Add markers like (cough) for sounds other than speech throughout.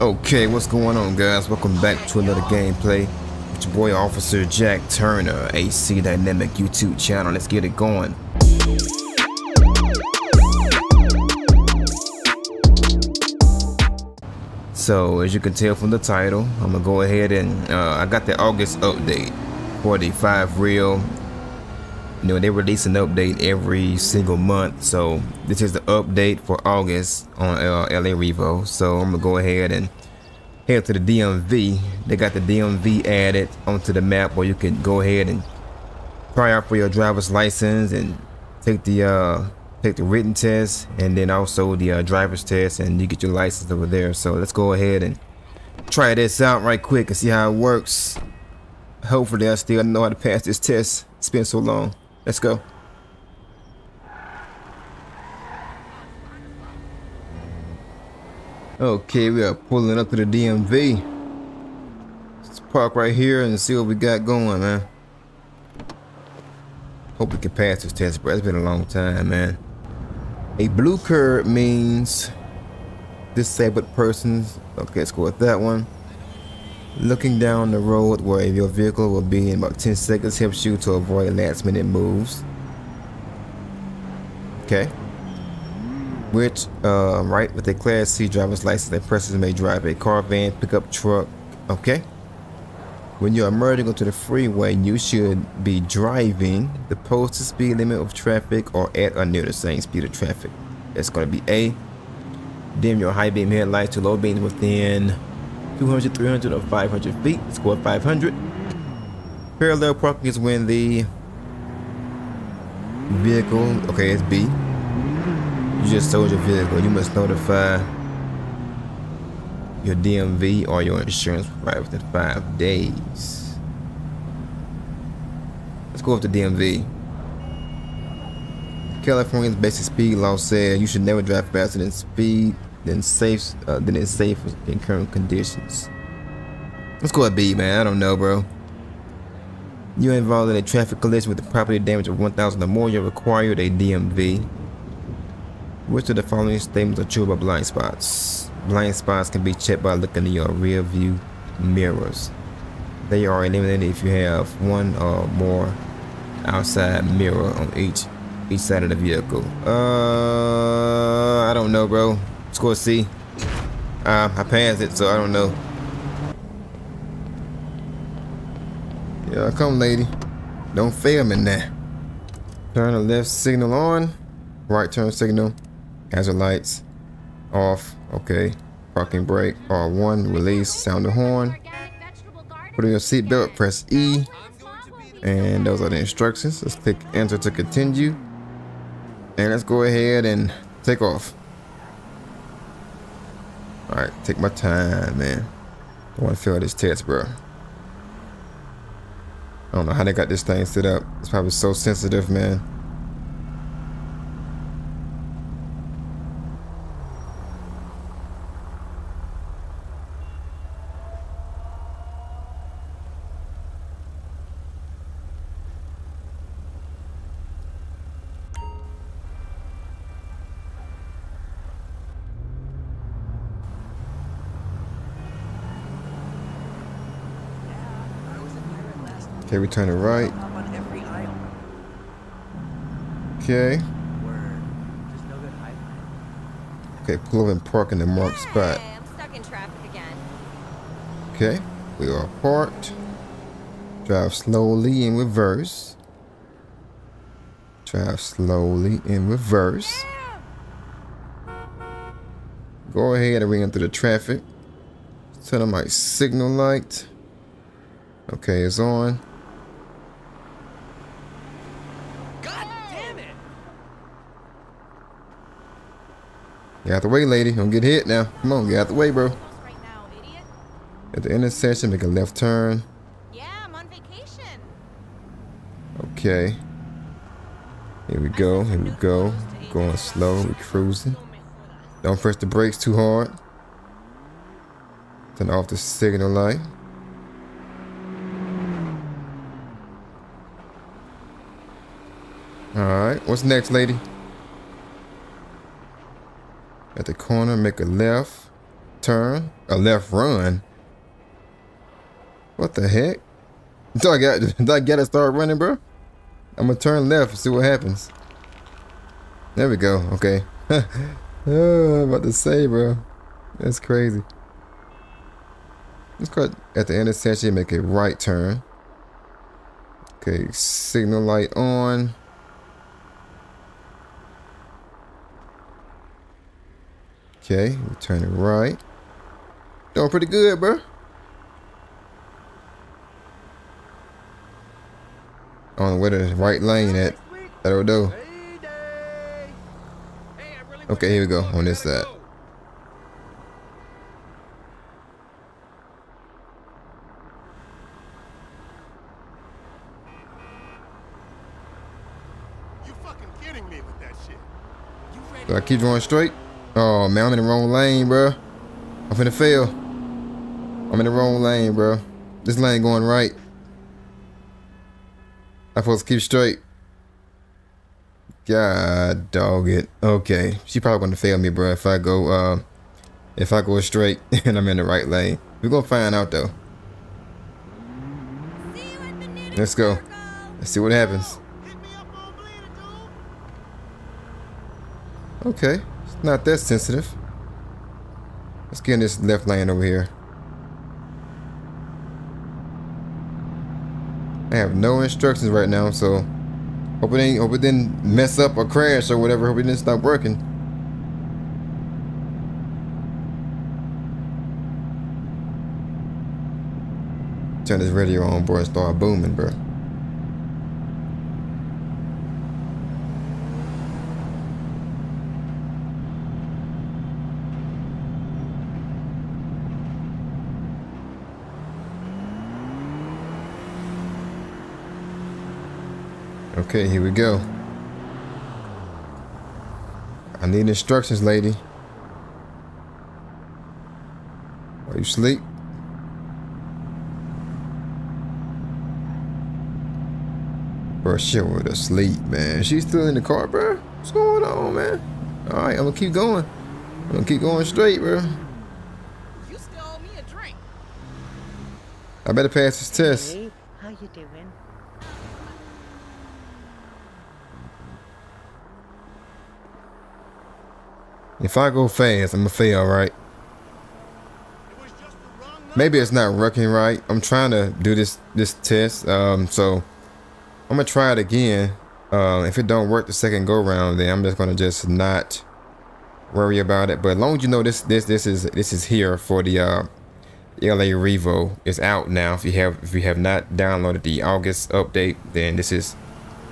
Okay, what's going on guys? Welcome back to another gameplay with your boy Officer Jack Turner, AC Dynamic YouTube channel. Let's get it going. So, as you can tell from the title, I'm gonna go ahead and uh, I got the August update for the 5 Real. You know, they release an update every single month, so this is the update for August on uh, LA Revo. So I'm gonna go ahead and head to the DMV. They got the DMV added onto the map where you can go ahead and try out for your driver's license and take the uh, take the written test and then also the uh, driver's test and you get your license over there. So let's go ahead and try this out right quick and see how it works. Hopefully I still know how to pass this test. It's been so long. Let's go. Okay, we are pulling up to the DMV. Let's park right here and see what we got going, man. Hope we can pass this test, bro. It's been a long time, man. A blue curb means disabled persons. Okay, let's go with that one. Looking down the road where your vehicle will be in about 10 seconds helps you to avoid last minute moves. Okay. Which uh, right with a class C driver's license a person may drive a car van pickup truck okay? When you are merging onto the freeway you should be driving the posted speed limit of traffic or at or near the same speed of traffic. That's going to be A. Dim your high beam headlights to low beams within 200 300 or 500 feet score 500 parallel parking is when the vehicle okay it's B you just sold your vehicle. You must notify your DMV or your insurance provider within five days. Let's go up to DMV. California's basic speed law says you should never drive faster than speed than safe uh, than is safe in current conditions. Let's go at B, man. I don't know, bro. You're involved in a traffic collision with a property damage of 1,000 or more. You're required a DMV. Which of the following statements are true about blind spots? Blind spots can be checked by looking in your rear view mirrors. They are eliminated if you have one or more outside mirror on each each side of the vehicle. Uh, I don't know, bro. Score C. Uh, I passed it, so I don't know. Yeah, come, lady. Don't fail me now. Turn the left signal on. Right turn signal hazard lights off okay parking brake R1 release sound the horn put on your seatbelt press E and those are the instructions let's click enter to continue and let's go ahead and take off all right take my time man. I want to fail this test bro. I don't know how they got this thing set up. It's probably so sensitive man Okay, we turn it right. Okay. Okay, pull over and park in the marked spot. Okay, we are parked. Drive slowly in reverse. Drive slowly in reverse. Go ahead and ring into the traffic. Turn on my signal light. Okay, it's on. Get out the way, lady. Don't get hit now. Come on, get out the way, bro. At the intersection, make a left turn. Yeah, I'm on vacation. Okay. Here we go. Here we go. Going slow. We're cruising. Don't press the brakes too hard. Turn off the signal light. Alright, what's next, lady? At the corner, make a left. turn, a left run. What the heck? (laughs) Do I got do I gotta start running, bro? I'm gonna turn left and see what happens. There we go. Okay. (laughs) oh, I'm about to say, bro. That's crazy. Let's go at the intersection, make a right turn. Okay, signal light on. Okay, we turn it right. Doing pretty good, bro. On the way to the right lane at that old do. Okay, here we go on this side. Do I keep going straight? Oh man, I'm in the wrong lane, bro. I'm finna fail. I'm in the wrong lane, bro. This lane going right. I'm supposed to keep straight. God dog it. Okay. She probably gonna fail me, bro, if I go uh if I go straight (laughs) and I'm in the right lane. We're gonna find out though. Let's go. Let's see what happens. Okay. Not that sensitive. Let's get in this left lane over here. I have no instructions right now, so hope it ain't hope it didn't mess up or crash or whatever. Hope it didn't stop working. Turn this radio on, bro, and start booming, bro. Okay, here we go. I need instructions, lady. Are you asleep? Bro, she was asleep, man. She's still in the car, bro. What's going on, man? All right, I'm gonna keep going. I'm gonna keep going straight, bro. You still owe me a drink. I better pass this test. Hey, how you doing? If I go fast, I'm gonna fail, right? Maybe it's not working right. I'm trying to do this this test, um, so I'm gonna try it again. Uh, if it don't work the second go round, then I'm just gonna just not worry about it. But as long as you know this this this is this is here for the uh, LA Revo is out now. If you have if you have not downloaded the August update, then this is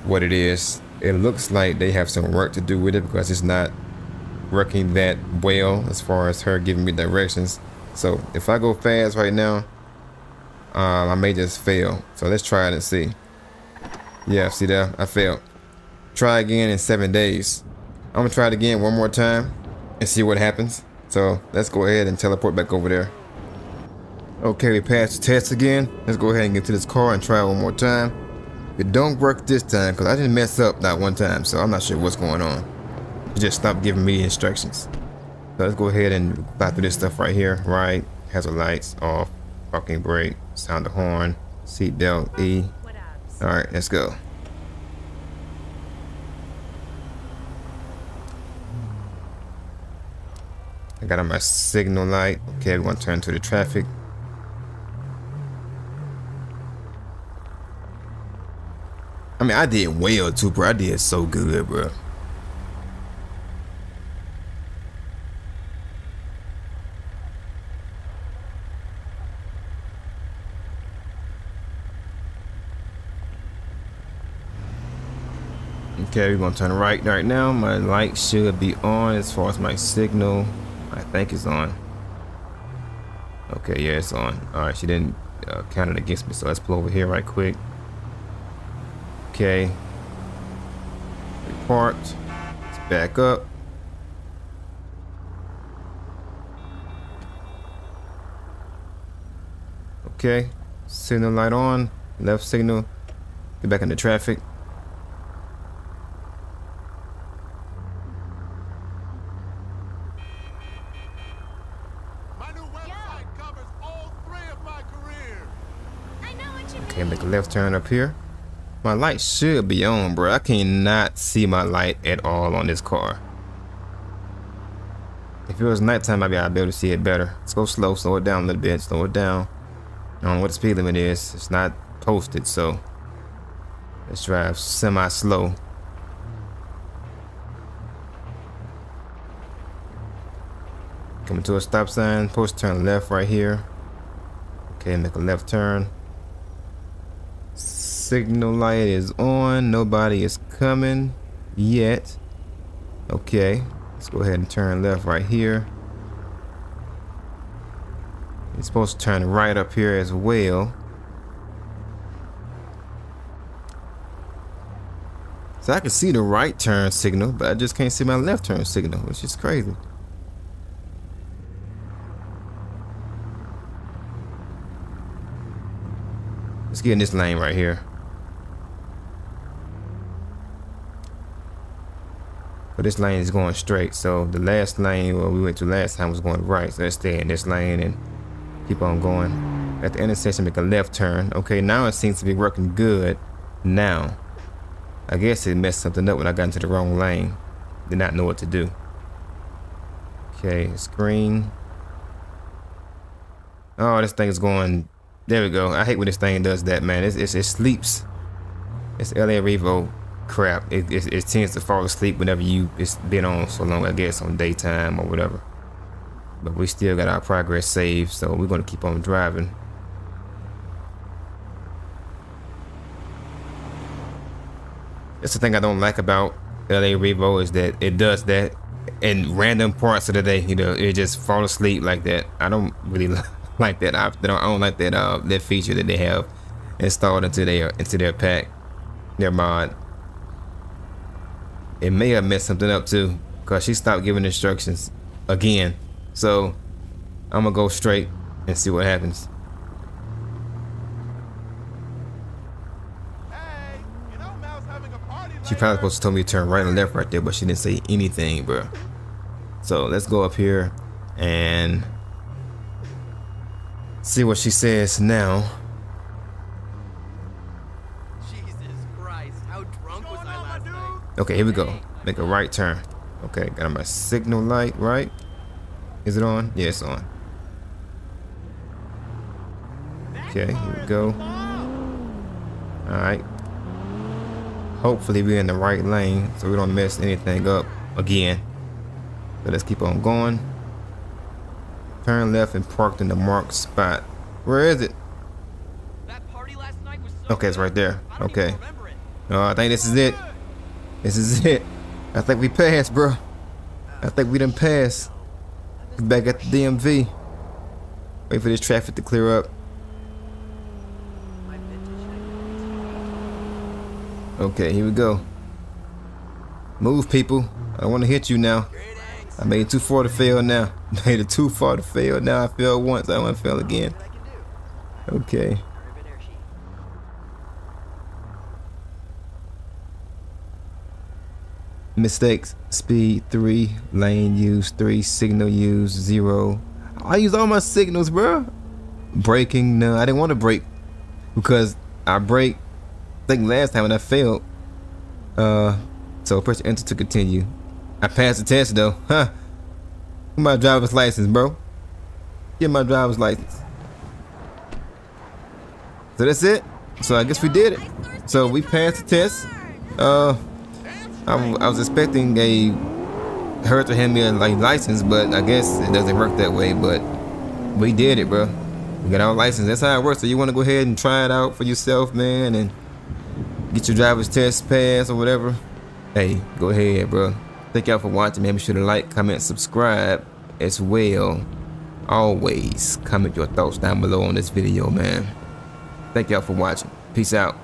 what it is. It looks like they have some work to do with it because it's not working that well as far as her giving me directions. So if I go fast right now, um, I may just fail. So let's try it and see. Yeah, see that? I failed. Try again in seven days. I'm gonna try it again one more time and see what happens. So let's go ahead and teleport back over there. Okay, we passed the test again. Let's go ahead and get to this car and try one more time. It don't work this time because I didn't mess up that one time, so I'm not sure what's going on. Just stop giving me instructions. So let's go ahead and fly through this stuff right here. Right, has hazard lights off, parking brake, sound the horn, seat belt E. All right, let's go. I got on my signal light. Okay, we're gonna turn to the traffic. I mean, I did well too, bro. I did so good, bro. Okay, we're gonna turn right right now. My light should be on as far as my signal. I think it's on. Okay, yeah, it's on. All right, she didn't uh, count it against me, so let's pull over here right quick. Okay. We parked. Let's back up. Okay. Signal light on. Left signal. Get back into traffic. Okay, make a left turn up here. My light should be on, bro. I cannot see my light at all on this car. If it was nighttime, I'd be able to see it better. Let's go slow, slow it down a little bit, slow it down. I don't know what the speed limit is. It's not posted, so let's drive semi-slow. Coming to a stop sign, post turn left right here. Okay, make a left turn. Signal light is on. Nobody is coming yet. Okay, let's go ahead and turn left right here. You're supposed to turn right up here as well. So I can see the right turn signal, but I just can't see my left turn signal, which is crazy. Let's get in this lane right here. But this lane is going straight. So the last lane where we went to last time was going right. So let's stay in this lane and keep on going. At the intersection, make a left turn. Okay, now it seems to be working good. Now, I guess it messed something up when I got into the wrong lane. Did not know what to do. Okay, screen. Oh, this thing is going there we go. I hate when this thing does that, man. It's, it's it sleeps. It's LA Revo crap. It, it, it tends to fall asleep whenever you it's been on so long. I guess on daytime or whatever. But we still got our progress saved, so we're gonna keep on driving. That's the thing I don't like about LA Revo is that it does that in random parts of the day. You know, it just fall asleep like that. I don't really (laughs) like that. I don't, I don't like that uh, that feature that they have installed into their into their pack, their mod. It may have messed something up too, cause she stopped giving instructions again. So I'm gonna go straight and see what happens. She probably supposed to tell me to turn right and left right there, but she didn't say anything, bro. So let's go up here and See what she says now. Okay, here we go. Make a right turn. Okay, got my signal light, right? Is it on? Yeah, it's on. Okay, here we go. Alright. Hopefully we're in the right lane so we don't mess anything up again. So let's keep on going. Turn left and parked in the marked spot. Where is it? So okay, it's right there. Okay. Oh, I think this is it. This is it. I think we passed, bro. I think we done passed. Back at the DMV. Wait for this traffic to clear up. Okay, here we go. Move, people. I want to hit you now. I made it too far to fail now. (laughs) Made it too far to fail. Now I failed once. I want to fail again. Okay. Mistakes. Speed 3. Lane use 3. Signal use 0. I use all my signals, bro. Braking. No, I didn't want to brake. Because I brake. I think last time when I failed. Uh, so press enter to continue. I passed the test though. Huh. Get my driver's license, bro. Get my driver's license. So that's it. So I guess we did it. So we passed the test. Uh, I, I was expecting a her to hand me a like license, but I guess it doesn't work that way. But we did it, bro. We got our license. That's how it works. So you want to go ahead and try it out for yourself, man, and get your driver's test passed or whatever. Hey, go ahead, bro. Thank y'all for watching. Make sure to like, comment, subscribe as well. Always comment your thoughts down below on this video, man. Thank y'all for watching. Peace out.